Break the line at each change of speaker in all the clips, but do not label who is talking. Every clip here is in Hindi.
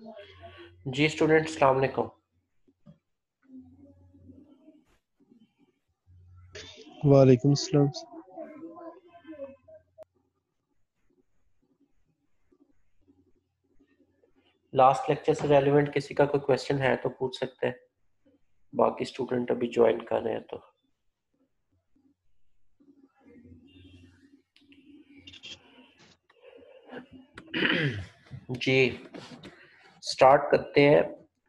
जी स्टूडेंट सलाम अलैकुम
वालेकुम सलाम
लास्ट लेक्चर से रेलिवेंट किसी का कोई क्वेश्चन है तो पूछ सकते हैं। बाकी स्टूडेंट अभी ज्वाइन कर रहे हैं तो। जी। स्टार्ट करते हैं।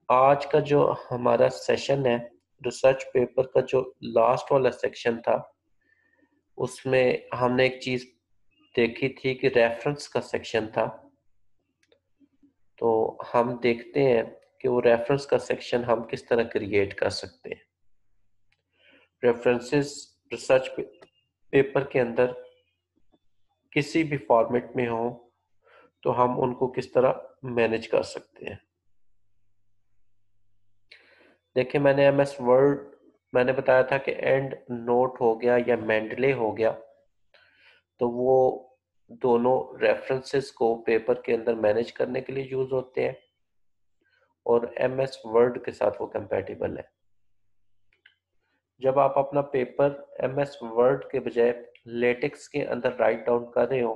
आज का जो हमारा सेशन है रिसर्च पेपर का जो लास्ट वाला सेक्शन था, उसमें हमने एक चीज़ देखी थी कि रेफरेंस का सेक्शन था। तो हम देखते हैं कि वो रेफरेंस का सेक्शन हम किस तरह क्रिएट कर सकते हैं। रेफरेंसेस रिसर्च पेपर के अंदर किसी भी फॉर्मेट में हो तो हम उनको किस तरह मैनेज कर सकते हैं। देखिए, मैंने एम एस वर्ड मैंने बताया था कि एंड नोट हो गया या मैंडले हो गया तो वो दोनों रेफरेंसेस को पेपर के अंदर मैनेज करने के लिए यूज़ होते हैं और एम एस वर्ड के साथ वो कंपेटेबल है। जब आप अपना पेपर एम एस वर्ड के बजाय लेटेक्स के अंदर राइट डाउन कर रहे हो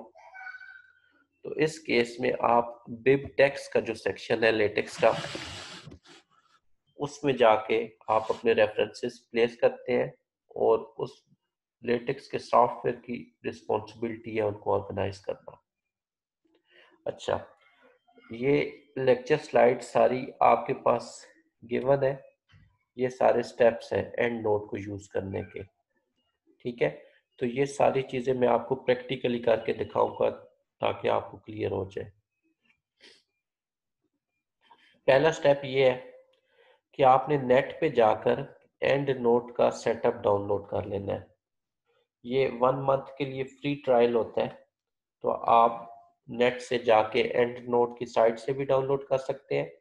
तो इस केस में आप बिब टेक्स का जो सेक्शन है, लेटेक्स का, उसमें जाके आप अपने रेफरेंसेस प्लेस करते हैं और उस लेटेक्स के सॉफ्टवेयर की रिस्पॉन्सिबिलिटी है उनको ऑर्गेनाइज करना। अच्छा ये लेक्चर स्लाइड सारी आपके पास गिवन है। ये सारे स्टेप्स हैं एंड नोट को यूज़ करने के। ठीक है? तो ये सारी चीज़ें मैं आपको प्रैक्टिकली करके दिखाऊँगा। ताकि आपको क्लियर हो जाए। पहला स्टेप ये है कि आपने नेट पे जाकर एंड नोट का सेटअप डाउनलोड कर लेना है। ये वन मंथ के लिए फ्री ट्रायल होता है तो आप नेट से जाके एंड नोट की साइट से भी डाउनलोड कर सकते हैं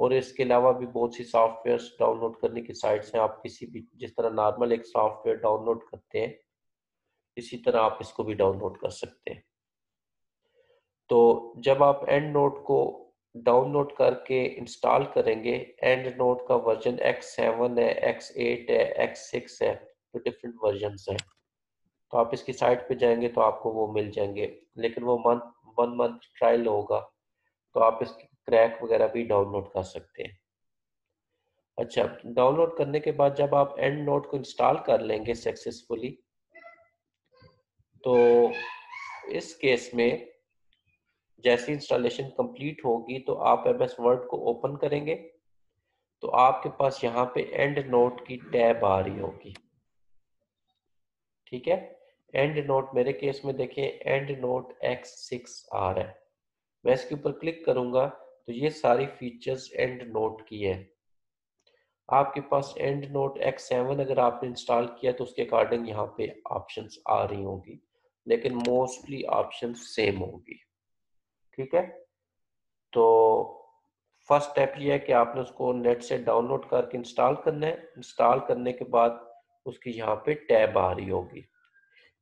और इसके अलावा भी बहुत सी सॉफ्टवेयर डाउनलोड करने की साइट्स हैं। आप किसी भी, जिस तरह नॉर्मल एक सॉफ्टवेयर डाउनलोड करते हैं, इसी तरह आप इसको भी डाउनलोड कर सकते हैं। तो जब आप एंड नोट को डाउनलोड करके इंस्टॉल करेंगे एंड नोट का वर्जन एक्स सेवन है एक्स एट है एक्स सिक्स है तो डिफरेंट वर्जन हैं। तो आप इसकी साइट पे जाएँगे तो आपको वो मिल जाएँगे। लेकिन वो मंथ वन मंथ ट्रायल होगा तो आप इसकी क्रैक वगैरह भी डाउनलोड कर सकते हैं। अच्छा डाउनलोड करने के बाद जब आप एंड नोट को इंस्टॉल कर लेंगे सक्सेसफुली तो इस केस में जैसी इंस्टॉलेशन कंप्लीट होगी तो आप एम एस वर्ड को ओपन करेंगे तो आपके पास यहाँ पे एंड नोट की टैब आ रही होगी। ठीक है? एंड नोट मेरे केस में देखिए एंड नोट एक्स सिक्स आ रहा है। मैं इसके ऊपर क्लिक करूँगा तो ये सारी फीचर्स एंड नोट की है। आपके पास एंड नोट एक्स सेवन अगर आपने इंस्टॉल किया तो उसके अकॉर्डिंग यहाँ पे ऑप्शंस आ रही होंगी, लेकिन मोस्टली ऑप्शन सेम होगी। ठीक है? तो फ़र्स्ट स्टेप ये है कि आपने उसको नेट से डाउनलोड करके इंस्टॉल करना है। इंस्टॉल करने के बाद उसकी यहाँ पे टैब आ रही होगी।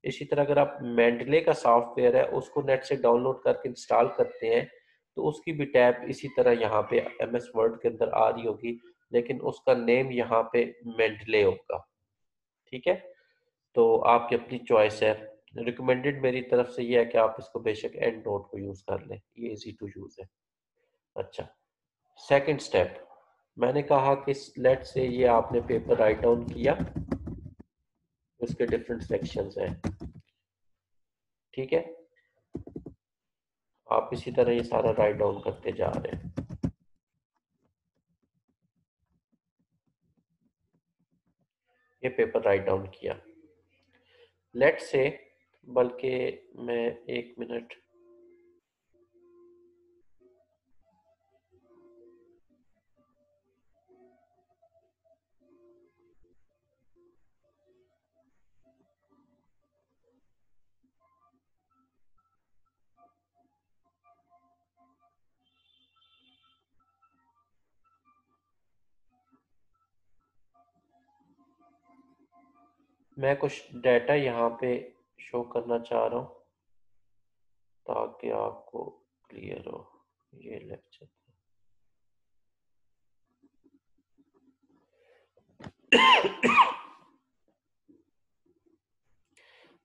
इसी तरह अगर आप मेंडले का सॉफ्टवेयर है, उसको नेट से डाउनलोड करके इंस्टॉल करते हैं तो उसकी भी टैब इसी तरह यहाँ पे एम एस वर्ड के अंदर आ रही होगी, लेकिन उसका नेम यहाँ पे मेंडले होगा। ठीक है? तो आपकी अपनी चॉइस है। रिकमेंडेड मेरी तरफ़ से ये है कि आप इसको बेशक एंड नोट को यूज़ कर लें। ये इजी टू यूज़ है। अच्छा। सेकंड स्टेप मैंने कहा कि लेट से ये आपने पेपर राइट डाउन किया। उसके डिफरेंट सेक्शंस हैं। ठीक है? आप इसी तरह ये सारा राइट डाउन करते जा रहे हैं। ये पेपर राइट डाउन किया। लेट से बल्कि मैं एक मिनट। मैं कुछ डाटा यहाँ पे शो करना चाह रहा हूँ, ताकि आपको क्लियर हो ये लेक्चर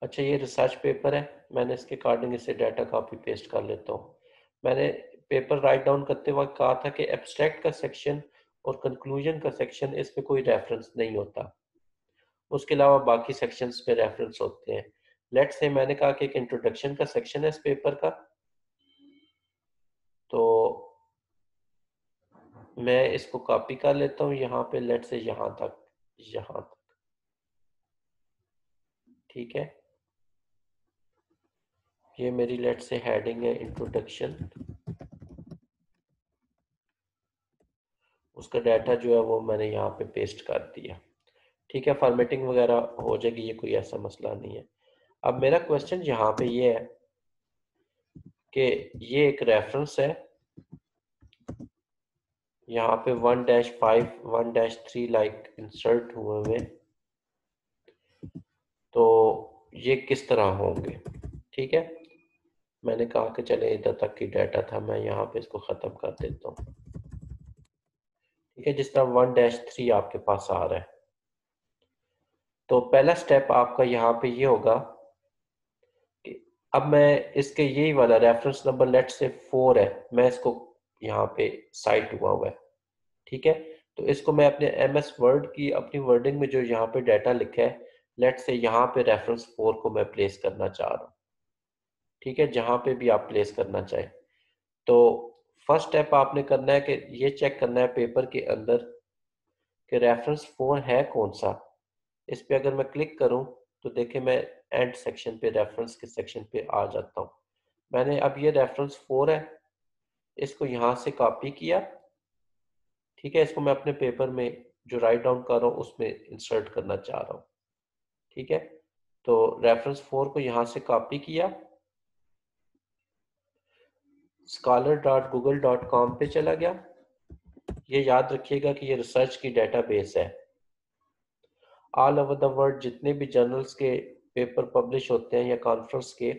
अच्छा ये रिसर्च पेपर है, मैंने इसके अकॉर्डिंग इसे डाटा कॉपी पेस्ट कर लेता हूँ। मैंने पेपर राइट डाउन करते वक्त कहा था कि एब्स्ट्रैक्ट का सेक्शन और कंक्लूजन का सेक्शन इस पे कोई रेफरेंस नहीं होता। उसके अलावा बाकी सेक्शंस पे रेफरेंस होते हैं। लेट से मैंने कहा कि एक इंट्रोडक्शन का सेक्शन है इस पेपर का तो मैं इसको कॉपी कर लेता हूँ यहाँ पे लेट से यहाँ तक यहाँ तक। ठीक है? ये मेरी लेट से हेडिंग है इंट्रोडक्शन उसका डाटा जो है वो मैंने यहाँ पे पेस्ट कर दिया। ठीक है? फॉर्मेटिंग वगैरह हो जाएगी, ये कोई ऐसा मसला नहीं है। अब मेरा क्वेश्चन यहाँ पे ये है कि ये एक रेफरेंस है। यहाँ पे one dash five one dash three like insert हुए हुए। तो ये किस तरह होंगे? ठीक है? मैंने कहा कि चले इधर तक की डाटा था, मैं यहाँ पे इसको ख़त्म कर देता हूँ। ठीक है, जिस तरह वन डैश थ्री आपके पास आ रहा है। तो पहला स्टेप आपका यहाँ पे ये होगा कि अब मैं इसके यही वाला reference number let's say four है। मैं इसको यहाँ पे साइट हुआ हुआ है। ठीक है? तो इसको मैं अपने एम एस वर्ड की, अपनी वर्डिंग में जो यहाँ पे डाटा लिखा है लेट से यहाँ पे रेफरेंस फोर को मैं प्लेस करना चाह रहा हूँ। ठीक है? जहाँ पे भी आप प्लेस करना चाहें। तो फ़र्स्ट स्टेप आपने करना है कि ये चेक करना है पेपर के अंदर कि रेफरेंस फोर है कौन सा? इस पे अगर मैं क्लिक करूँ तो देखें मैं एंड सेक्शन पे रेफरेंस के सेक्शन पे आ जाता हूँ। मैंने अब ये रेफरेंस फोर है। इसको यहाँ से कॉपी किया। ठीक है, इसको मैं अपने पेपर में जो राइट डाउन कर रहा हूँ, उसमें इंसर्ट करना चाह रहा हूँ। ठीक है तो रेफरेंस फोर को यहाँ से कॉपी किया। Scholar dot Google dot com पे चला गया। ये याद रखिएगा कि ये रिसर्च की डेटाबेस है। ऑल ओवर द वर्ल्ड जितने भी जर्नल्स के पेपर पब्लिश होते हैं या कॉन्फ्रेंस के,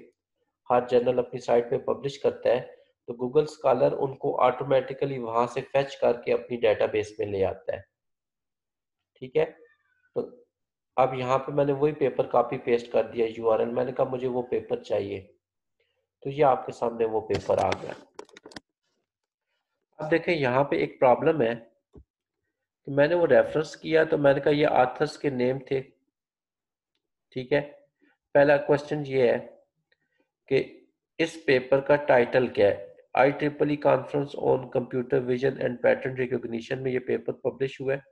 हर जर्नल अपनी साइट पे पब्लिश करता है तो गूगल स्कॉलर उनको ऑटोमेटिकली वहाँ से फेच करके अपनी डेटाबेस में ले आता है। ठीक है? तो अब यहाँ पे मैंने वही पेपर कॉपी पेस्ट कर दिया यूआरएल मैंने कहा, मुझे वो पेपर चाहिए। तो ये आपके सामने वो पेपर आ गया। अब देखें, यहाँ पे एक प्रॉब्लम है कि मैंने वो रेफरेंस किया तो मैंने कहा, ये आथर्स के नेम थे। ठीक है? पहला क्वेश्चन ये है कि इस पेपर का टाइटल क्या है? I triple E conference on computer vision and pattern recognition में ये पेपर पब्लिश हुआ है।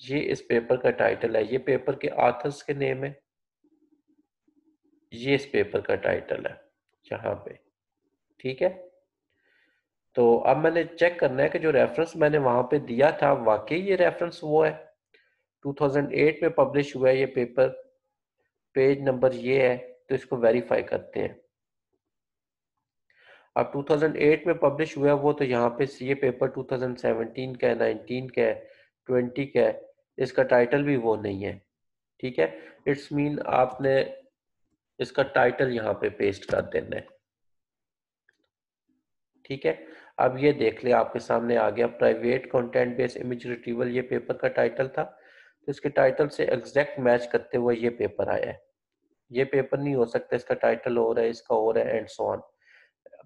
ये इस पेपर का टाइटल है। ये पेपर के आथर्स के नेम है। ये इस पेपर का टाइटल है यहाँ पे। ठीक है? तो अब मैंने चेक करना है कि जो रेफरेंस मैंने वहाँ पे दिया था, वाकई ये रेफरेंस वो है? 2008 में पब्लिश हुआ है ये पेपर पेज नंबर ये है तो इसको वेरीफाई करते हैं। अब 2008 में पब्लिश हुआ है वो तो यहाँ पे ये पेपर 2017 का है 19 का है 20 का है, इसका टाइटल भी वो नहीं है, ठीक है? इट्स मीन आपने इसका टाइटल यहाँ पे पेस्ट कर देना है, ठीक है? अब ये देख ले, आपके सामने आ गया private content based image retrieval ये पेपर का टाइटल था तो इसके टाइटल से एग्जैक्ट मैच करते हुए ये पेपर आया है। ये पेपर नहीं हो सकता, इसका टाइटल रहा है, इसका रहा है एंड सो ऑन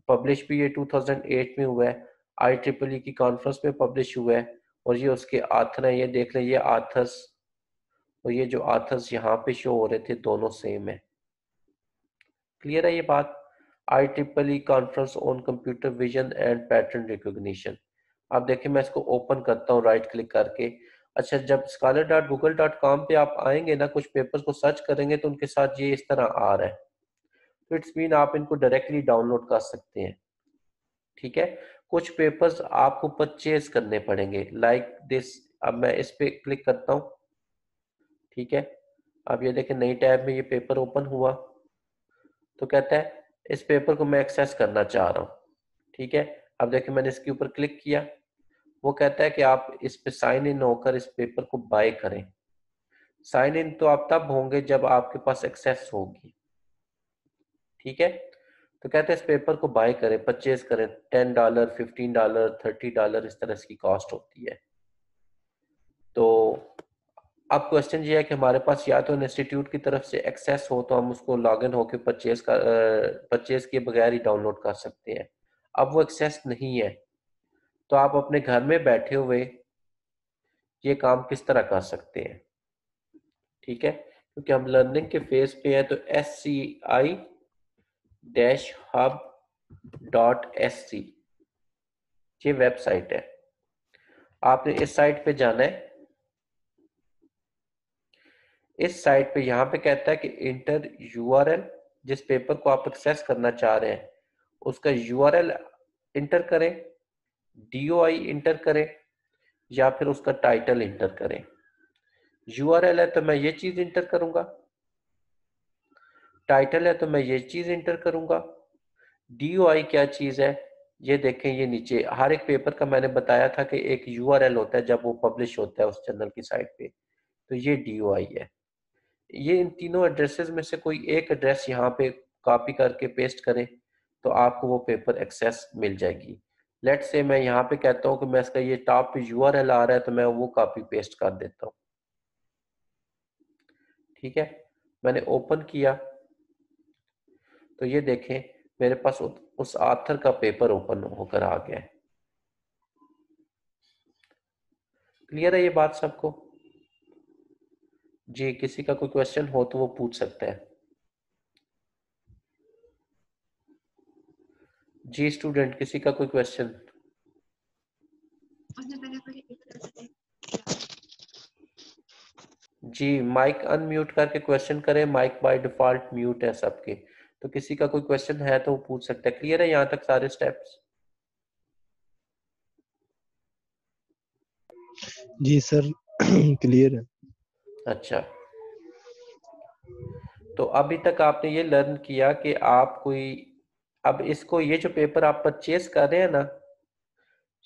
पब्लिश भी ये 2008 में हुआ है आई ट्रिपल ई की कॉन्फ्रेंस में पब्लिश हुआ है, और ये उसके आथर है, ये देख लें, ये आथर्स और ये जो आथर्स यहाँ पे शो हो रहे थे, दोनों सेम है। क्लियर है ये बात? I triple E conference on computer vision and pattern recognition आप देखें, मैं इसको ओपन करता हूँ राइट क्लिक करके अच्छा जब scholar dot Google dot com पे आप आएँगे ना, कुछ पेपर्स को सर्च करेंगे तो उनके साथ ये इस तरह आ रहा है। तो इट्स मीन आप इनको डायरेक्टली डाउनलोड कर सकते हैं। ठीक है? कुछ पेपर्स आपको परचेज करने पड़ेंगे। लाइक like दिस अब मैं इस पे क्लिक करता हूँ। ठीक है? अब ये देखें, नई टैब में ये पेपर ओपन हुआ। तो कहता है, इस पेपर को मैं एक्सेस करना चाह रहा हूँ। ठीक है? अब देखिए मैंने इसके ऊपर क्लिक किया। वो कहता है कि आप इस पे साइन इन होकर इस पेपर को बाय करें। साइन इन तो आप तब होंगे जब आपके पास एक्सेस होगी। ठीक है? तो कहते हैं इस पेपर को बाय करें परचेज करें। Ten dollar fifteen dollar thirty dollar इस तरह इसकी कॉस्ट होती है। तो अब क्वेश्चन ये है कि हमारे पास या तो इंस्टीट्यूट की तरफ़ से एक्सेस हो तो हम उसको लॉग इन होकर परचेज का परचेज के बगैर ही डाउनलोड कर सकते हैं। अब वो एक्सेस नहीं है। तो आप अपने घर में बैठे हुए ये काम किस तरह कर सकते हैं? ठीक है? क्योंकि हम लर्निंग के फ़ेज़ पे हैं तो S C I dash hub dot S C ये वेबसाइट है। आपने इस साइट पे जाना है। इस साइट पे यहाँ पे कहता है कि इंटर यूआरएल जिस पेपर को आप एक्सेस करना चाह रहे हैं, उसका यूआरएल इंटर करें। डीओआई इंटर करें या फिर उसका टाइटल इंटर करें। यूआरएल है तो मैं ये चीज़ इंटर करूँगा। टाइटल है तो मैं ये चीज़ इंटर करूँगा। डीओआई क्या चीज़ है? ये देखें, ये नीचे, हर एक पेपर का मैंने बताया था कि एक यूआरएल होता है जब वो पब्लिश होता है उस जर्नल की साइट पे। तो ये डीओआई है। ये इन तीनों एड्रेसेस में से कोई एक एड्रेस यहाँ पे कॉपी करके पेस्ट करें तो आपको वो पेपर एक्सेस मिल जाएगी। लेट से मैं यहाँ पे कहता हूँ कि मैं इसका ये टॉप पे यू आ रहा है तो मैं वो कॉपी पेस्ट कर देता हूँ। ठीक है? मैंने ओपन किया। तो ये देखें, मेरे पास उस आथर का पेपर ओपन होकर आ गया है। क्लियर है ये बात सबको? जी, किसी का कोई क्वेश्चन हो तो वो पूछ सकते हैं। जी स्टूडेंट किसी का कोई क्वेश्चन जी माइक अनम्यूट करके क्वेश्चन करें। माइक बाय डिफ़ॉल्ट म्यूट है सबके। तो किसी का कोई क्वेश्चन है तो वो पूछ सकते हैं। क्लियर है यहाँ तक सारे स्टेप्स
जी सर क्लियर है।
अच्छा। तो अभी तक आपने ये लर्न किया कि आप कोई अब इसको ये जो पेपर आप परचेज कर रहे हैं ना,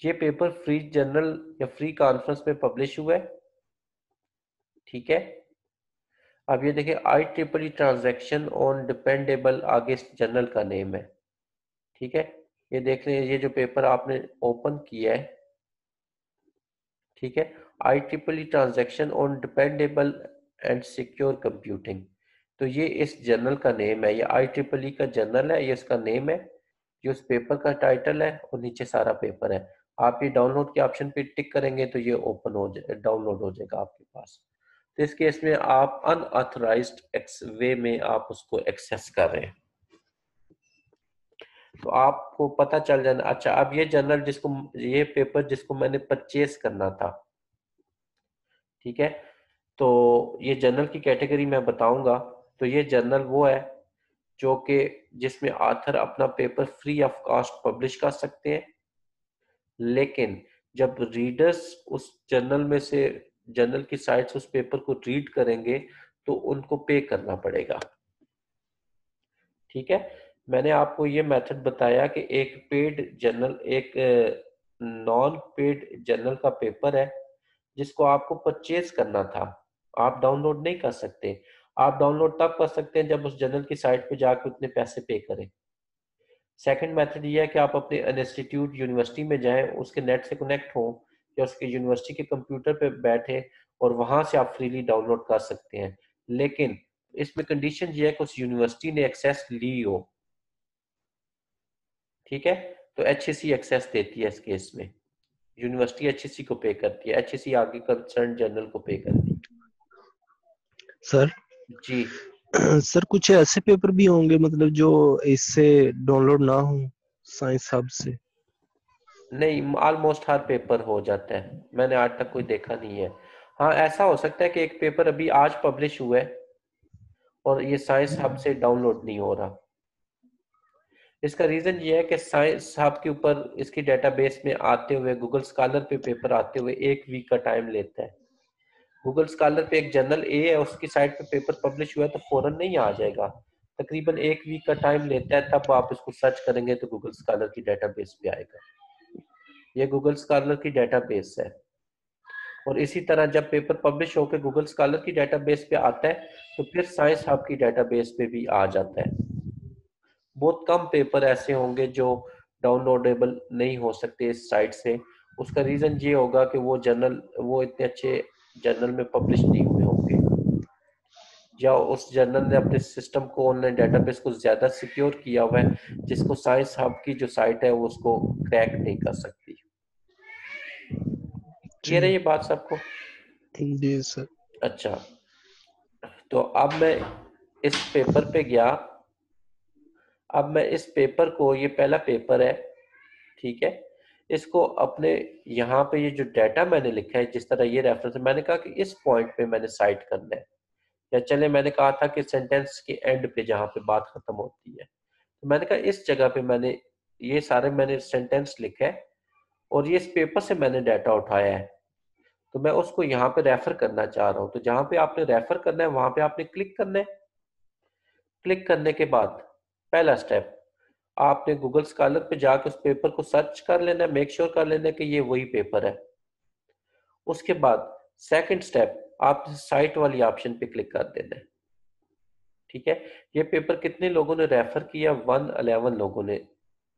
ये पेपर फ्री जर्नल या फ्री कॉन्फ्रेंस में पब्लिश हुआ है। ठीक है? अब ये देखिए I triple E transaction on dependable आगे जर्नल का नेम है। ठीक है? ये देख रहे हैं, ये जो पेपर आपने ओपन किया है। ठीक है? I triple E transaction on dependable and secure computing तो ये इस जर्नल का नेम है, ये आई ट्रिपल ई का जर्नल है, ये इसका नेम है, ये उस पेपर का टाइटल है और नीचे सारा पेपर है। आप ये डाउनलोड के ऑप्शन पे टिक करेंगे तो ये ओपन हो जाए, डाउनलोड हो जाएगा आपके पास। तो इस केस में आप अनऑथराइज्ड वे में आप उसको एक्सेस कर रहे हैं। तो आपको पता चल जाना अच्छा अब ये जर्नल जिसको, ये पेपर जिसको मैंने परचेज करना था, ठीक है? तो ये जर्नल की कैटेगरी मैं बताऊँगा। तो ये जर्नल वो है जो कि जिसमें आथर अपना paper free of cost publish कर सकते हैं। लेकिन जब रीडर्स उस जर्नल में से, जर्नल की साइट से उस पेपर को रीड करेंगे तो उनको पे करना पड़ेगा। ठीक है? मैंने आपको ये मेथड बताया कि एक पेड जर्नल एक नॉन पेड जर्नल का पेपर है, जिसको आपको परचेज करना था। आप डाउनलोड नहीं कर सकते। आप डाउनलोड तब कर सकते हैं जब उस जर्नल की साइट पे जाकर उतने पैसे पे करें। सेकंड मेथड ये है कि आप अपने इंस्टीट्यूट यूनिवर्सिटी में जाएँ, उसके नेट से कनेक्ट हो या उसके यूनिवर्सिटी के कंप्यूटर पे बैठे और वहाँ से आप फ्रीली डाउनलोड कर सकते हैं। लेकिन इसमें कंडीशन ये है कि उस यूनिवर्सिटी ने एक्सेस ली हो। ठीक है? तो एच एक्सेस देती है इस केस में। यूनिवर्सिटी एच को पे करती है। एच आगे कंसर्न जर्नल को पे करती है।
सर
जी।
सर कुछ ऐसे पेपर भी होंगे मतलब जो इससे डाउनलोड ना हो साइंस हब से?
नहीं ऑलमोस्ट हर पेपर हो जाता है। मैंने आज तक कोई देखा नहीं है। हाँ ऐसा हो सकता है कि एक पेपर अभी आज पब्लिश हुआ है और ये साइंस हब से डाउनलोड नहीं हो रहा। इसका रीजन ये है कि साइंस हब के ऊपर इसकी डेटाबेस में आते हुए गूगल स्कॉलर पे पेपर आते हुए एक वीक का टाइम लेता है। गूगल स्कॉलर पे एक जर्नल ए है, उसकी साइट पे पेपर पब्लिश हुआ है तो फ़ौरन नहीं आ जाएगा। तकरीबन एक वीक का टाइम लेता है, तब आप इसको सर्च करेंगे तो गूगल स्कॉलर की डेटाबेस पे आएगा। ये गूगल स्कॉलर की डेटाबेस है। और इसी तरह जब पेपर पब्लिश होकर गूगल स्कॉलर की डेटाबेस पे आता है तो फिर साइंस हब की डेटाबेस पे भी आ जाता है। बहुत कम पेपर ऐसे होंगे जो डाउनलोडेबल नहीं हो सकते इस साइट से। उसका रीजन ये होगा कि वो जर्नल, वो इतने अच्छे जर्नल में पब्लिश नहीं हुए होंगे। या उस जर्नल ने अपने सिस्टम को ऑनलाइन डेटाबेस को ज़्यादा सिक्योर किया हुआ है जिसको साइंस हब की जो साइट है वो उसको क्रैक नहीं कर सकती। क्लियर है ये बात सबको?
जी सर।
अच्छा। तो अब मैं इस पेपर पे गया। अब मैं इस पेपर को ये पहला पेपर है ठीक है? इसको अपने यहाँ पे ये जो डाटा मैंने लिखा है, जिस तरह ये रेफरेंस मैंने कहा कि इस पॉइंट पे मैंने साइट करना है। या चले, मैंने कहा था कि सेंटेंस के एंड पे जहाँ पे बात खत्म होती है। तो मैंने कहा इस जगह पे मैंने ये सारे मैंने सेंटेंस लिखा है और ये इस पेपर से मैंने डाटा उठाया है। तो मैं उसको यहाँ पे रेफर करना चाह रहा हूँ। तो जहाँ पे आपने रेफर करना है, वहाँ पे आपने क्लिक करना है। क्लिक करने के बाद पहला स्टेप आपने गूगल स्कॉलर पे जाके उस पेपर को सर्च कर लेना मेक श्योर कर लेना कि ये वही पेपर है। उसके बाद सेकंड स्टेप आप साइट वाली ऑप्शन पे क्लिक कर देना। ठीक है? ये पेपर कितने लोगों ने रेफर किया? वन अलेवन लोगों ने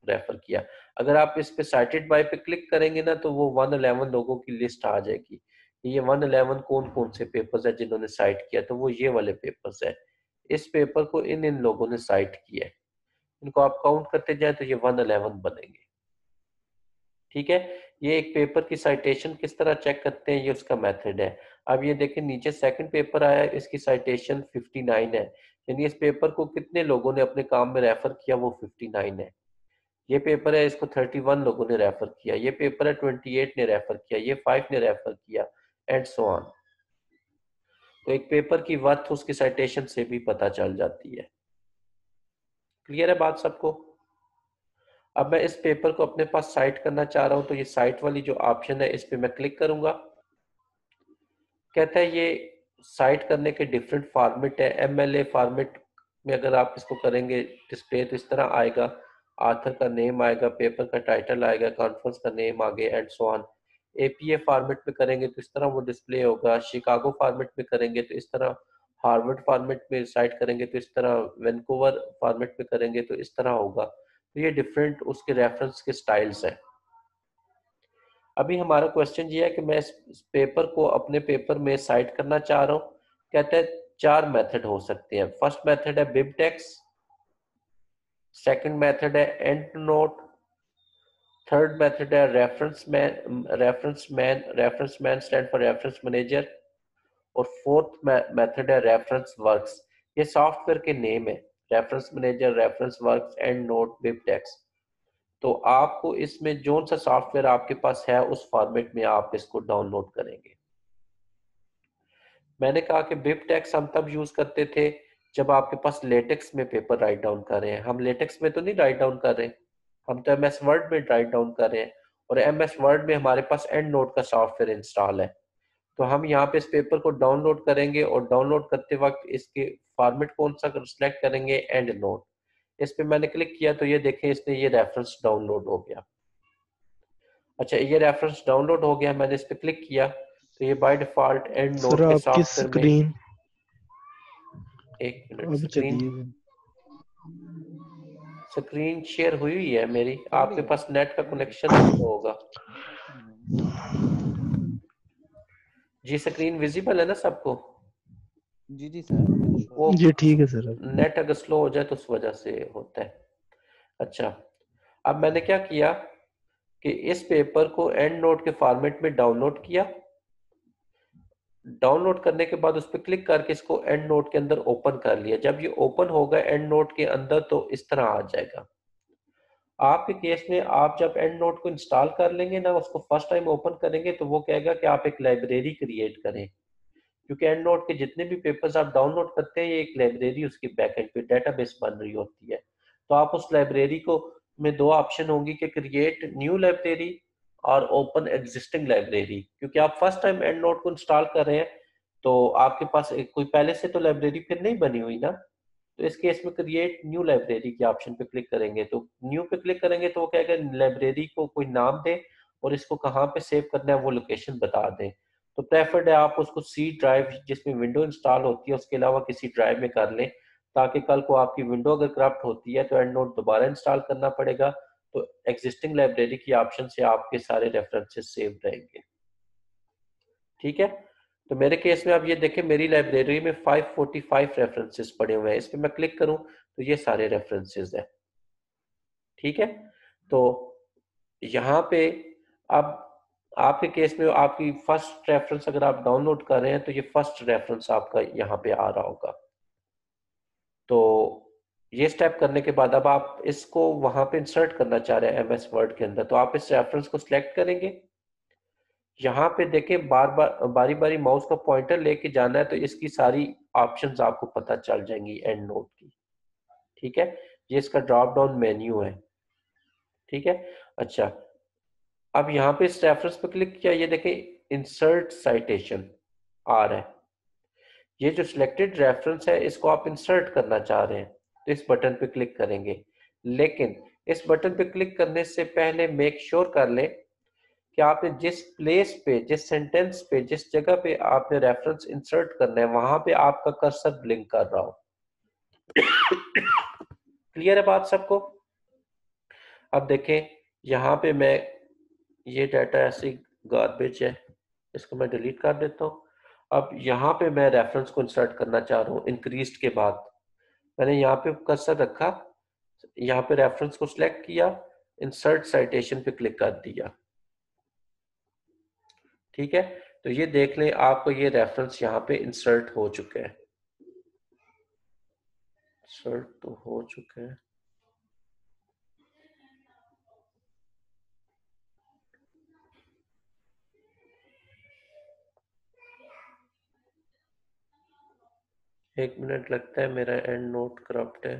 रेफर किया। अगर आप इस पे साइटेड बाय पे क्लिक करेंगे ना तो वो वन अलेवन लोगों की लिस्ट आ जाएगी ये वन अलेवन कौन कौन से पेपर्स है जिन्होंने साइट किया तो वो ये वाले पेपर्स है। इस पेपर को इन इन लोगों ने साइट किया है। इनको आप काउंट करते जाए तो ये वन अलेवन बनेंगे। ठीक है? ये एक पेपर की साइटेशन किस तरह चेक करते हैं, ये उसका मेथड है। अब ये देखें, नीचे सेकंड पेपर आया, इसकी साइटेशन 59 है। यानी इस पेपर को कितने लोगों ने अपने काम में रेफर किया, वो 59 है। ये पेपर है, इसको 31 लोगों ने रेफर किया, ये पेपर है 28 ने रेफर किया, ये 5 ने रेफर किया एंड सो ऑन तो एक पेपर की वर्थ उसकी साइटेशन से भी पता चल जाती है। क्लियर है बात सबको? अब मैं इस पेपर को अपने पास साइट करना चाह रहा हूँ तो ये साइट वाली जो ऑप्शन है, इस पर मैं क्लिक करूँगा। कहता है ये साइट करने के डिफरेंट फॉर्मेट है। एम फॉर्मेट में अगर आप इसको करेंगे डिस्प्ले तो इस तरह आएगा। आथर का नेम आएगा पेपर का टाइटल आएगा कॉन्फ्रेंस का नेम आगे and so on APA format में करेंगे तो इस तरह वो डिस्प्ले होगा। शिकागो फॉर्मेट में करेंगे तो इस तरह हार्वर्ड फॉर्मेट में साइट करेंगे तो इस तरह वेनकूवर फॉर्मेट में करेंगे तो इस तरह होगा। तो ये डिफरेंट उसके रेफरेंस के स्टाइल्स हैं। अभी हमारा क्वेश्चन ये है कि मैं इस पेपर को अपने पेपर में साइट करना चाह रहा हूँ। कहते हैं चार मेथड हो सकते हैं। फ़र्स्ट मेथड है बिबटेक्स, सेकंड मेथड है एंड नोट थर्ड मेथड है reference man reference man reference man stand for reference manager और फोर्थ मेथड है रेफरेंस वर्क्स ये सॉफ्टवेयर के नेम है reference manager reference works EndNote BibTeX तो आपको इसमें जो सा सॉफ्टवेयर आपके पास है, उस फॉर्मेट में आप इसको डाउनलोड करेंगे। मैंने कहा कि बिबटेक्स हम तब यूज़ करते थे जब आपके पास लेटेक्स में पेपर राइट डाउन कर रहे हैं। हम लेटेक्स में तो नहीं राइट डाउन कर रहे हम तो एम एस वर्ड में राइट डाउन कर रहे हैं और एम एस वर्ड में हमारे पास एंड नोट का सॉफ्टवेयर इंस्टॉल है। तो हम यहाँ पे इस पेपर को डाउनलोड करेंगे और डाउनलोड करते वक्त इसके फॉर्मेट कौन सा कर, सिलेक्ट करेंगे एंड नोट इस पे मैंने क्लिक किया तो ये देखें इसने ये रेफरेंस डाउनलोड हो गया। अच्छा ये रेफरेंस डाउनलोड हो गया मैंने इस पे क्लिक किया तो ये बाय डिफ़ॉल्ट एंड नोट के सॉफ्टवेयर में एक मिनट स्क्रीन स्क्रीन शेयर हुई हुई है मेरी। आपके पास नेट का कनेक्शन होगा। जी स्क्रीन विजिबल है ना सबको?
जी जी सर
वो जी ठीक है सर
नेट अगर स्लो हो जाए तो उस वजह से होता है। अच्छा अब मैंने क्या किया कि इस पेपर को एंड नोट के फॉर्मेट में डाउनलोड किया। डाउनलोड करने के बाद उस पर क्लिक करके इसको एंड नोट के अंदर ओपन कर लिया। जब ये ओपन होगा एंड नोट के अंदर तो इस तरह आ जाएगा। आपके केस में आप जब एंड नोट को इंस्टॉल कर लेंगे ना, उसको फ़र्स्ट टाइम ओपन करेंगे तो वो कहेगा कि आप एक लाइब्रेरी क्रिएट करें। क्योंकि एंड नोट के जितने भी पेपर्स आप डाउनलोड करते हैं, ये एक लाइब्रेरी उसकी बैकएंड पे डेटाबेस बन रही होती है। तो आप उस लाइब्रेरी को में दो ऑप्शन होंगी कि क्रिएट न्यू लाइब्रेरी और ओपन एग्जिस्टिंग लाइब्रेरी क्योंकि आप फ़र्स्ट टाइम एंड नोट को इंस्टॉल कर रहे हैं तो आपके पास कोई पहले से तो लाइब्रेरी फिर नहीं बनी हुई ना? तो इस केस में क्रिएट न्यू लाइब्रेरी के ऑप्शन पे क्लिक करेंगे। तो न्यू पे क्लिक करेंगे तो वो कहेगा लाइब्रेरी को कोई नाम दे और इसको कहाँ पे सेव करना है वो लोकेशन बता दें। तो प्रेफर्ड है आप उसको सी ड्राइव जिसमें विंडो इंस्टॉल होती है, उसके अलावा किसी ड्राइव में कर लें, ताकि कल को आपकी विंडो अगर करप्ट होती है तो एंड नोट दोबारा इंस्टॉल करना पड़ेगा। तो एग्जिस्टिंग लाइब्रेरी की ऑप्शन से आपके सारे रेफरेंसेस सेव रहेंगे। ठीक है? तो मेरे केस में आप ये देखें, मेरी लाइब्रेरी में 545 रेफरेंसेस पड़े हुए हैं। इस पर मैं क्लिक करूँ तो ये सारे रेफरेंसेस हैं। ठीक है? तो यहाँ पे अब आपके केस में आपकी फ़र्स्ट रेफरेंस अगर आप डाउनलोड कर रहे हैं तो ये फ़र्स्ट रेफरेंस आपका यहाँ पे आ रहा होगा। तो ये स्टेप करने के बाद अब आप इसको वहाँ पे इंसर्ट करना चाह रहे हैं एमएस वर्ड के अंदर। तो आप इस रेफरेंस को सिलेक्ट करेंगे। यहाँ पे देखें, बार बार बारी बारी माउस का पॉइंटर लेके जाना है तो इसकी सारी ऑप्शंस आपको पता चल जाएँगी एंड नोट की। ठीक है? ये इसका ड्रॉप डाउन मेन्यू है। ठीक है? अच्छा अब यहाँ पे इस रेफरेंस पे क्लिक किया, ये देखें इंसर्ट साइटेशन आ रहा है। ये जो सिलेक्टेड रेफरेंस है, इसको आप इंसर्ट करना चाह रहे हैं तो इस बटन पे क्लिक करेंगे। लेकिन, इस बटन पे क्लिक करने से पहले मेक श्योर sure कर लें कि आपने जिस प्लेस पे, जिस सेंटेंस पे, जिस जगह पे आपने रेफरेंस इंसर्ट करना है, वहाँ पे आपका कर्सर ब्लिंक कर रहा हो। क्लियर है बात सबको? अब देखें, यहाँ पे मैं, ये डाटा ऐसी गार्बेज है, इसको मैं डिलीट कर देता हूँ। अब यहाँ पे मैं रेफरेंस को इंसर्ट करना चाह रहा हूँ इंक्रीज के बाद। मैंने यहाँ पे कर्सर रखा, यहाँ पे रेफरेंस को सिलेक्ट किया इंसर्ट साइटेशन पे क्लिक कर दिया। ठीक है? तो ये देख लें, आपको ये रेफरेंस यहाँ पे इंसर्ट हो चुका है। इंसर्ट तो हो चुका है। एक मिनट लगता है, मेरा एंड नोट करप्ट है।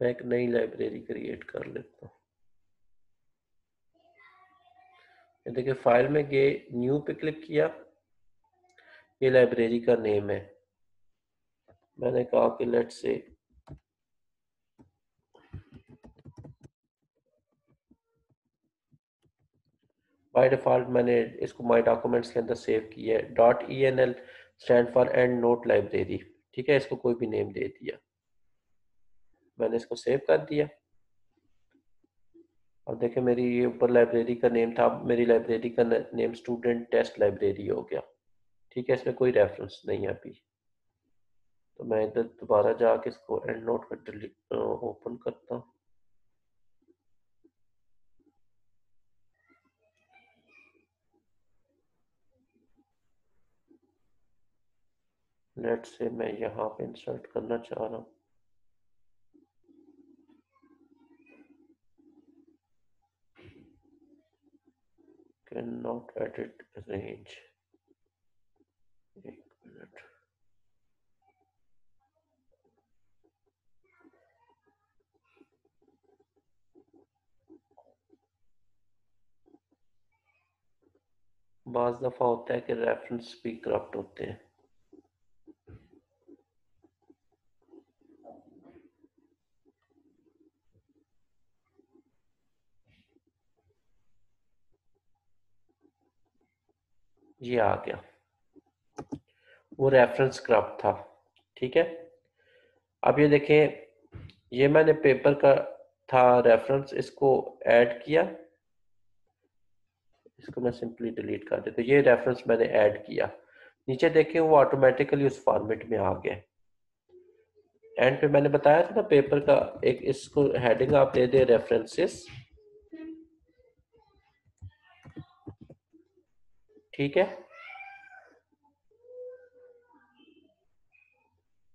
मैं एक नई लाइब्रेरी क्रिएट कर लेता हूँ। देखिए फ़ाइल में गए न्यू पे क्लिक किया। ये लाइब्रेरी का नेम है। मैंने कहा कि लेट से बाय डिफ़ॉल्ट मैंने इसको माय डॉक्यूमेंट्स के अंदर सेव किया है। Dot E N L stand for EndNote library ठीक है, इसको कोई भी नेम दे दिया। मैंने इसको सेव कर दिया। अब देखें मेरी ये ऊपर लाइब्रेरी का नेम था, मेरी लाइब्रेरी का नेम स्टूडेंट टेस्ट लाइब्रेरी हो गया। ठीक है, इसमें कोई रेफरेंस नहीं है अभी। तो मैं इधर दोबारा जाके इसको एंड नोट कर ओपन करता हूँ। से मैं यहाँ पे इंसर्ट करना चाह रहा हूँ। Cannot edit range. एक मिनट बाज दफ़ा होता है कि रेफरेंस भी करप्ट होते हैं ये आ गया। वो रेफरेंस क्रप था, ठीक है? अब ये देखें, ये मैंने पेपर का था रेफरेंस इसको ऐड किया। इसको मैं सिंपली डिलीट कर देता तो ये रेफरेंस मैंने ऐड किया। नीचे देखें, वो ऑटोमेटिकली उस फॉर्मेट में आ गया। एंड पे मैंने बताया था ना पेपर का एक, इसको हेडिंग आप दे दे रेफरेंसेस ठीक है?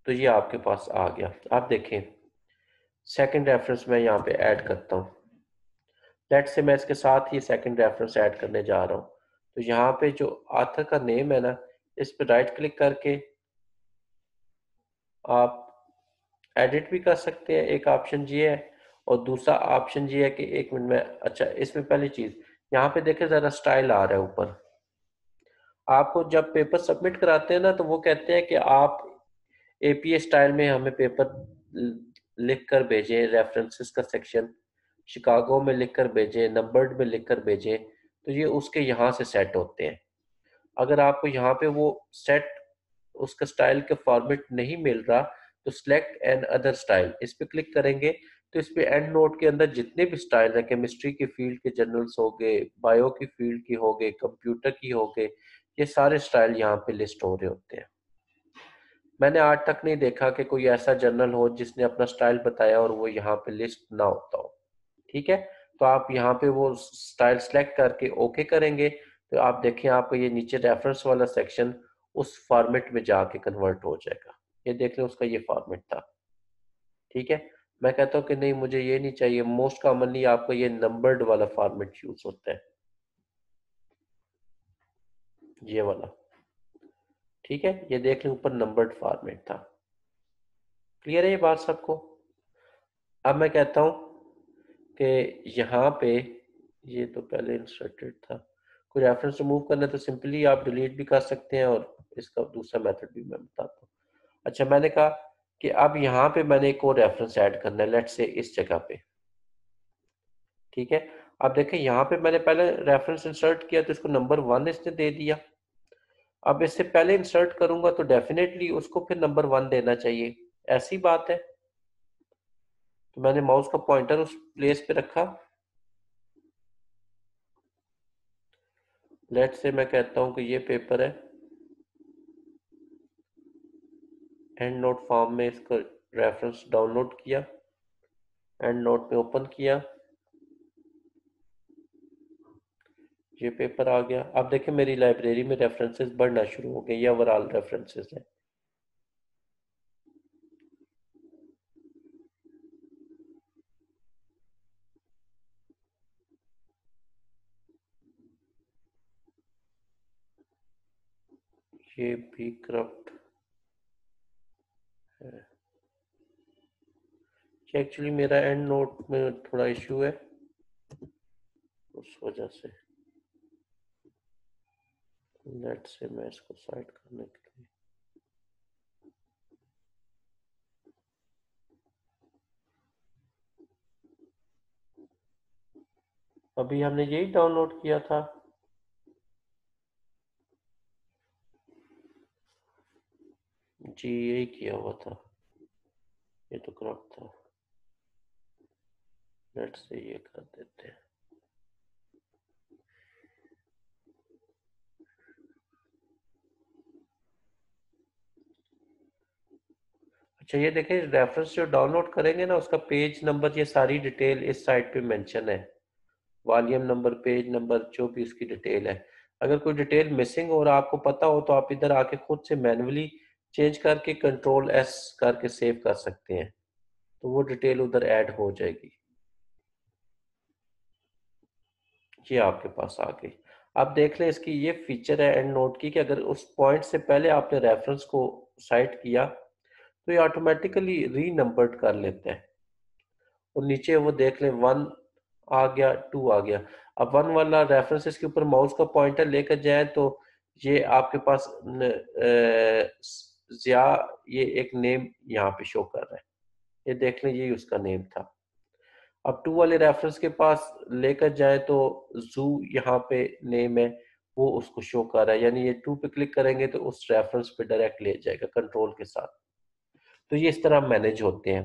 तो ये आपके पास आ गया। आप देखें। सेकंड रेफरेंस मैं यहाँ पे ऐड करता हूँ। लेट से मैं इसके साथ ही सेकंड रेफरेंस ऐड करने जा रहा हूँ। तो यहाँ पे जो आथर का नेम है ना, इस पर राइट क्लिक करके आप एडिट भी कर सकते हैं। एक ऑप्शन ये है और दूसरा ऑप्शन ये है कि एक मिनट में अच्छा इसमें पहली चीज़, यहाँ पे देखे जरा स्टाइल आ रहा है ऊपर। आपको जब पेपर सबमिट कराते हैं ना तो वो कहते हैं कि आप एपीए स्टाइल में हमें पेपर लिख कर भेजें रेफरेंसेस का सेक्शन शिकागो में लिख कर भेजें नंबर्ड में लिख कर भेजें तो ये उसके यहाँ से सेट होते हैं। अगर आपको यहाँ पे वो सेट उसका स्टाइल का फॉर्मेट नहीं मिल रहा तो सिलेक्ट एन अदर स्टाइल इस पर क्लिक करेंगे तो इस पे एंड नोट के अंदर जितने भी स्टाइल है केमिस्ट्री की फ़ील्ड के जर्नल्स हो गए बायो की फ़ील्ड की हो गए कंप्यूटर की हो गए ये सारे स्टाइल यहाँ पे लिस्ट हो रहे होते हैं। मैंने आज तक नहीं देखा कि कोई ऐसा जर्नल हो जिसने अपना स्टाइल बताया और वो यहाँ पे लिस्ट ना होता हो। ठीक है? तो आप यहाँ पे वो स्टाइल सेलेक्ट करके ओके करेंगे तो आप देखें आपको ये नीचे रेफरेंस वाला सेक्शन उस फॉर्मेट में जाके कन्वर्ट हो जाएगा। ये देख लें उसका ये फॉर्मेट था। ठीक है? मैं कहता हूँ कि नहीं, मुझे ये नहीं चाहिए। मोस्ट कॉमनली आपको ये नंबर्ड वाला फॉर्मेट यूज़ होता है। ये वाला। ठीक है, ये देख लें ऊपर नंबर्ड फॉर्मेट था। क्लियर है ये बात सबको? अब मैं कहता हूँ कि यहाँ पे ये तो पहले इंसर्टेड था। कोई रेफरेंस रिमूव करना तो सिंपली आप डिलीट भी कर सकते हैं और इसका दूसरा मेथड भी मैं बताता हूँ। अच्छा मैंने कहा कि अब यहाँ पे मैंने एक और रेफरेंस ऐड करना है लेट से इस जगह पे। ठीक है, अब देखें यहाँ पे मैंने पहले रेफरेंस इंसर्ट किया तो इसको नंबर वन इसने दे दिया। अब इससे पहले इंसर्ट करूँगा तो डेफिनेटली उसको फिर नंबर वन देना चाहिए। ऐसी बात है। तो मैंने माउस का पॉइंटर उस प्लेस पे रखा। लेट से मैं कहता हूँ कि ये पेपर है। एंड नोट फॉर्म में इसका रेफरेंस डाउनलोड किया। एंड नोट में ओपन किया। ये पेपर आ गया। अब देखें मेरी लाइब्रेरी में रेफरेंसेस बढ़ना शुरू हो गए, ये ओवरऑल रेफरेंसेस है। ये भी करप्ट है। एक्चुअली मेरा एंड नोट में थोड़ा इशू है, उस वजह से। लेट से मैं इसको साइड करने के लिए। अभी हमने यही डाउनलोड किया था। जी, यही किया हुआ था। ये तो क्रॉप था। लेट से ये कर देते हैं। अच्छा ये देखें रेफरेंस जो डाउनलोड करेंगे ना, उसका पेज नंबर ये सारी डिटेल इस साइट पे मेंशन है। वॉल्यूम नंबर पेज नंबर जो भी उसकी डिटेल है। अगर कोई डिटेल मिसिंग हो और आपको पता हो तो आप इधर आके खुद से मैनुअली चेंज करके कंट्रोल एस करके सेव कर सकते हैं। तो वो डिटेल उधर ऐड हो जाएगी। ये आपके पास आ गई। अब देख लें, इसकी ये फीचर है एंड नोट की कि अगर उस पॉइंट से पहले आपने रेफरेंस को साइट किया तो ये ऑटोमेटिकली री नंबर्ड कर लेते हैं। और नीचे वो देख लें वन आ गया टू आ गया। अब वन वाला रेफरेंस के ऊपर माउस का पॉइंटर लेकर जाए तो ये आपके पास न, ए, जिया ये एक नेम यहाँ पे शो कर रहा है। ये देख लें ये उसका नेम था। अब टू वाले रेफरेंस के पास लेकर जाए तो जू यहाँ पे नेम है वो उसको शो कर रहा है। यानी ये टू पे क्लिक करेंगे तो उस रेफरेंस पे डायरेक्ट ले जाएगा कंट्रोल के साथ। तो ये इस तरह मैनेज होते हैं।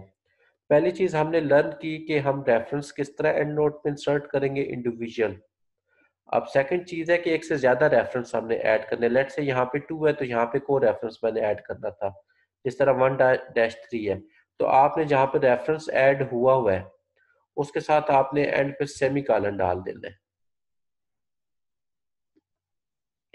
पहली चीज़ हमने लर्न की कि हम रेफरेंस किस तरह एंड नोट में इंसर्ट करेंगे इंडिविजुअल अब सेकंड चीज़ है कि एक से ज़्यादा रेफरेंस हमने ऐड करने लेट से यहाँ पे टू है तो यहाँ पे को रेफरेंस मैंने ऐड करना था। जिस तरह वन डैश थ्री है। तो आपने जहाँ पे रेफरेंस ऐड हुआ हुआ है, उसके साथ आपने एंड पे सेमी कॉलन डाल देना है।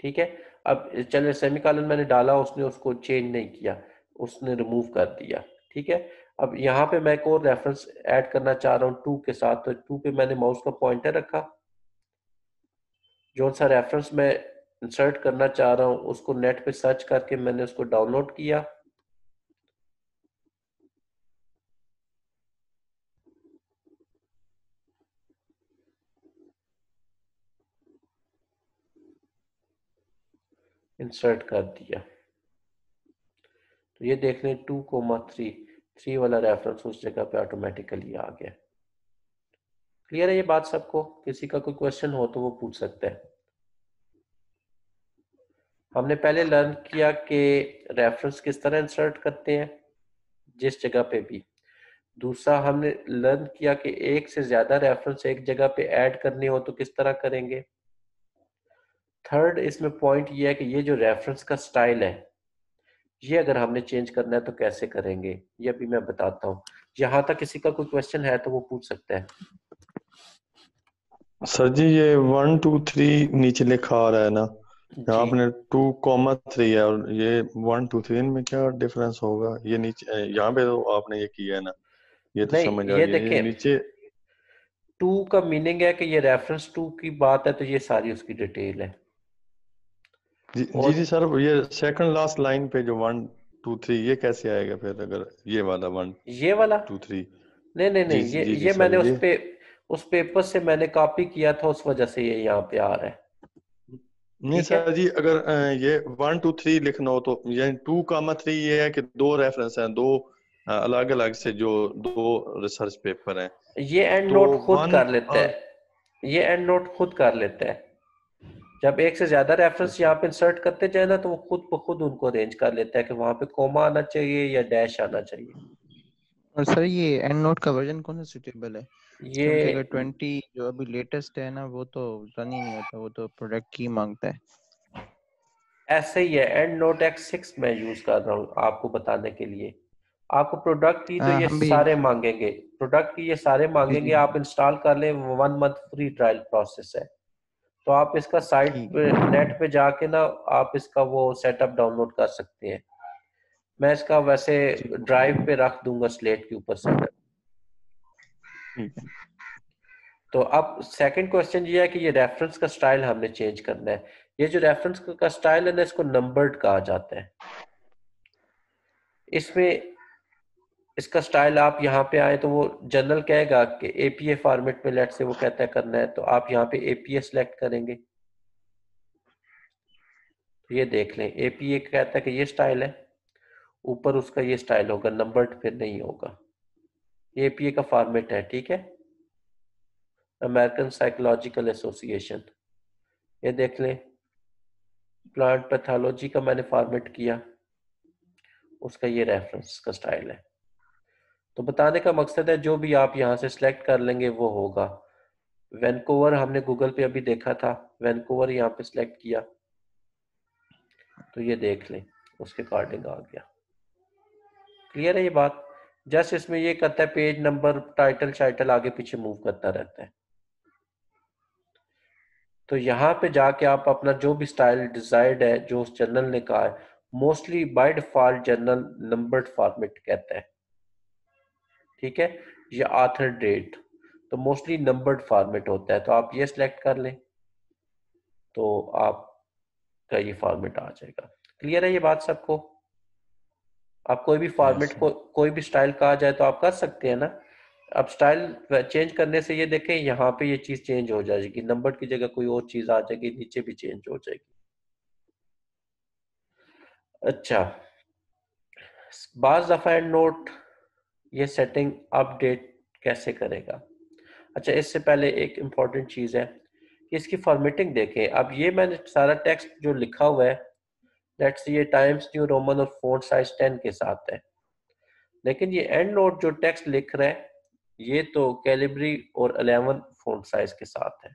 ठीक है? अब चले सेमी कॉलन मैंने डाला, उसने उसको चेंज नहीं किया। उसने रिमूव कर दिया, ठीक है? अब यहाँ पे मैं एक और रेफरेंस ऐड करना चाह रहा हूँ टू के साथ। तो टू पे मैंने माउस का पॉइंटर रखा। जो सा रेफरेंस मैं इंसर्ट करना चाह रहा हूँ, उसको नेट पे सर्च करके मैंने उसको डाउनलोड किया। इंसर्ट कर दिया। तो ये देख लें टू कोमा थ्री थ्री वाला रेफरेंस उस जगह पे ऑटोमेटिकली आ गया। क्लियर है ये बात सबको? किसी का कोई क्वेश्चन हो तो वो पूछ सकते हैं। हमने पहले लर्न किया कि रेफरेंस किस तरह इंसर्ट करते हैं, जिस जगह पे भी। दूसरा, हमने लर्न किया कि एक से ज़्यादा रेफरेंस एक जगह पे ऐड करनी हो तो किस तरह करेंगे। थर्ड इसमें पॉइंट ये है कि ये जो रेफरेंस का स्टाइल है ये अगर हमने चेंज करना है तो कैसे करेंगे? ये अभी मैं बताता हूँ। यहाँ तक किसी का कोई क्वेश्चन है तो वो पूछ सकता है।
सर जी ये वन टू थ्री नीचे लिखा आ रहा है ना। यहाँ आपने टू कॉमा थ्री है और ये वन टू थ्री इनमें क्या डिफरेंस होगा? ये नीचे यहाँ पे तो आपने ये किया है ना। ये तो समझ आ
ये
गया ये नीचे।
टू का मीनिंग है कि ये रेफरेंस टू की बात है तो ये सारी उसकी डिटेल है।
जी जी
और
जी सर ये सेकंड लास्ट लाइन पे जो वन टू थ्री ये कैसे आएगा फिर अगर ये वाला वन
ये वाला?
टू थ्री
नहीं नहीं नहीं ये
जी
ये मैंने उस पे उस पेपर से मैंने कॉपी किया था उस वजह से ये यहाँ पे आ रहा है।
नहीं सर जी अगर ये वन टू थ्री लिखना हो तो ये टू कामा थ्री ये है कि दो रेफरेंस हैं दो अलग अलग से जो दो रिसर्च पेपर हैं।
ये एंड
तो
नोट खुद कर लेते हैं। ये एंड नोट खुद कर लेते है। जब एक से ज़्यादा रेफरेंस यहाँ पे इंसर्ट करते जाए ना तो वो खुद ब खुद उनको अरेंज कर लेता है कि वहाँ पे कोमा आना चाहिए या डैश आना चाहिए।
और सर ये एंड नोट का वर्जन कौन सा सुटेबल है?
ये
अगर ट्वेंटी जो अभी लेटेस्ट है ना वो तो रन ही नहीं होता वो तो प्रोडक्ट की माँगता है।
ऐसे ही है एंड नोट एक्स सिक्स मैं यूज़ कर रहा हूँ आपको बताने के लिए। आपको प्रोडक्ट की तो
हाँ
ये सारे मांगेंगे। प्रोडक्ट की ये सारे मांगेंगे आप इंस्टॉल कर लें one month free trial process है। तो आप इसका साइट पे नेट पे जाके ना आप इसका वो सेटअप डाउनलोड कर सकते हैं। मैं इसका वैसे ड्राइव पे रख दूँगा स्लेट के ऊपर सेटअप तो अब सेकंड क्वेश्चन ये है कि ये रेफरेंस का स्टाइल हमने चेंज करना है। ये जो रेफरेंस का स्टाइल है ना इसको नंबर्ड कहा जाता है। इसमें इसका स्टाइल आप यहाँ पे आए तो वो जनरल कहेगा कि एपीए फॉर्मेट में लेट से वो कहता है करना है तो आप यहाँ पे एपीए सेलेक्ट करेंगे। तो ये देख लें एपीए कहता है कि ये स्टाइल है, ऊपर उसका ये स्टाइल होगा नंबर्ड फिर नहीं होगा। एपीए का फॉर्मेट है, ठीक है? अमेरिकन साइकोलॉजिकल एसोसिएशन ये देख लें प्लांट पैथोलॉजी का मैंने फॉर्मेट किया, उसका ये रेफरेंस का स्टाइल है। तो बताने का मकसद है, जो भी आप यहाँ से सिलेक्ट कर लेंगे, वो होगा। वैनकूवर हमने गूगल पे अभी देखा था। वैनकोवर यहाँ पे सिलेक्ट किया। तो ये देख लें, उसके अकॉर्डिंग आ गया। क्लियर है ये बात? जस्ट इसमें ये करता है पेज नंबर टाइटल शाइटल आगे पीछे मूव करता रहता है। तो यहाँ पे जाके आप अपना जो भी स्टाइल डिजायर्ड है, जो उस जर्नल ने कहा है mostly by default journal numbered format कहता है। ठीक है? या आथर डेट तो मोस्टली नंबर्ड फॉर्मेट होता है तो आप ये सिलेक्ट कर लें तो आपका ये फॉर्मेट आ जाएगा। क्लियर है ये बात सबको? आप कोई भी फॉर्मेट को कोई भी स्टाइल कहा जाए तो आप कर सकते हैं ना। अब स्टाइल चेंज करने से ये देखें यहाँ पे ये चीज़ चेंज हो जाएगी। नंबर की जगह कोई और चीज़ आ जाएगी नीचे भी चेंज हो जाएगी। अच्छा। बाज दफ़ा एंड नोट ये सेटिंग अपडेट कैसे करेगा? अच्छा इससे पहले एक इंपॉर्टेंट चीज़ है कि इसकी फॉर्मेटिंग देखें। अब ये मैंने सारा टेक्स्ट जो लिखा हुआ है लेट्स ये टाइम्स न्यू रोमन और फोर्ट साइज़ 10 के साथ है। लेकिन ये एंड नोट जो टेक्स्ट लिख रहा है, ये तो कैलिब्री और 11 फ़ोन साइज़ के साथ है।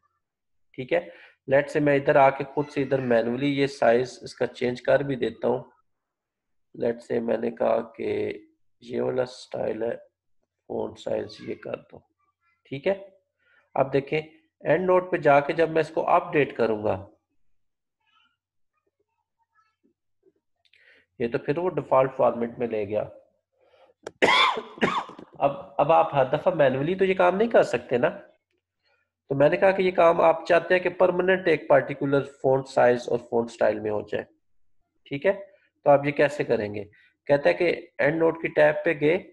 ठीक है? लेट से मैं इधर आके खुद से इधर मैनुअली ये साइज़ इसका चेंज कर भी देता हूँ। लेट से मैंने कहा कि ये वाला स्टाइल है फ़ोन साइज़ ये कर दो, ठीक है? अब देखें एंड नोट पे जाके जब मैं इसको अपडेट करूँगा, ये तो फिर वो डिफ़ॉल्ट फॉर्मेट में ले गया। अब अब आप हर दफ़ा मैनुअली तो ये काम नहीं कर सकते ना? तो मैंने कहा कि ये काम आप चाहते हैं कि परमानेंट एक पार्टिकुलर फ़ोन साइज़ और फ़ोन स्टाइल में हो जाए, ठीक है? तो आप ये कैसे करेंगे? कहता है कि एंड नोट की टैब पे गए,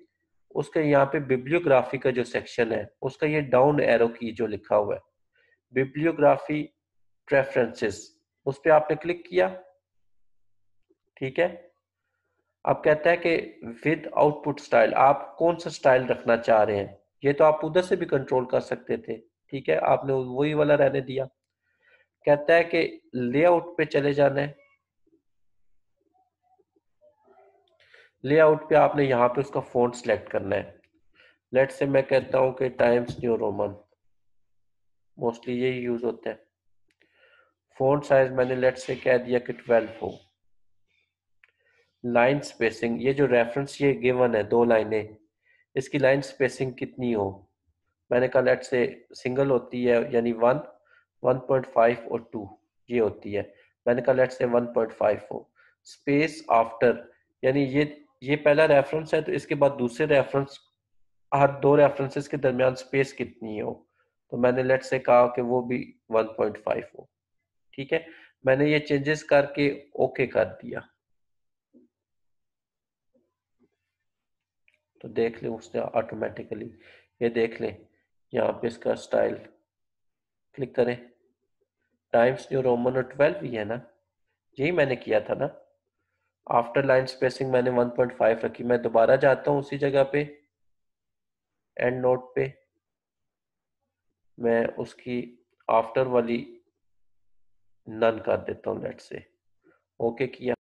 उसके यहाँ पे बिब्लियोग्राफी का जो सेक्शन है, उसका ये डाउन एरो की जो लिखा हुआ है बिब्लियोग्राफी प्रेफरेंसेस उस पर आपने क्लिक किया, ठीक है? अब कहता है कि विद आउटपुट स्टाइल आप कौन सा स्टाइल रखना चाह रहे हैं? ये तो आप उधर से भी कंट्रोल कर सकते थे, ठीक है? आपने वही वाला रहने दिया। कहता है कि लेआउट पे चले जाना है लेआउट पे आपने यहाँ पे उसका फ़ोन सेलेक्ट करना है। लेट से मैं कहता हूँ कि टाइम्स न्यू रोमन मोस्टली यही यूज़ होता है। फ़ोन साइज़ मैंने लेट से कह दिया कि 12 हो। लाइन स्पेसिंग ये जो रेफरेंस ये गिवन है, दो लाइनें, इसकी लाइन स्पेसिंग कितनी हो? मैंने कहा लेट से सिंगल होती है, यानी वन वन पॉइंट फाइव और टू ये होती है। मैंने कहा let's say one point five हो। स्पेस आफ्टर यानी ये ये पहला रेफरेंस है तो इसके बाद दूसरे रेफरेंस हर दो रेफरेंसेस के दरमियान स्पेस कितनी हो? तो मैंने लेट से कहा कि वो भी 1.5 हो। ठीक है? मैंने ये चेंजेस करके ओके कर दिया। तो देख लें उसने ऑटोमेटिकली ये देख लें, यहाँ पे इसका स्टाइल क्लिक करें। टाइम्स न्यू रोमन और ट्वेल्व ही है ना? यही मैंने किया था ना? आफ्टर लाइन स्पेसिंग मैंने 1.5 रखी। मैं दोबारा जाता हूँ उसी जगह पे एंड नोट पे। मैं उसकी आफ्टर वाली नन कर देता हूँ लेट से ओके किया।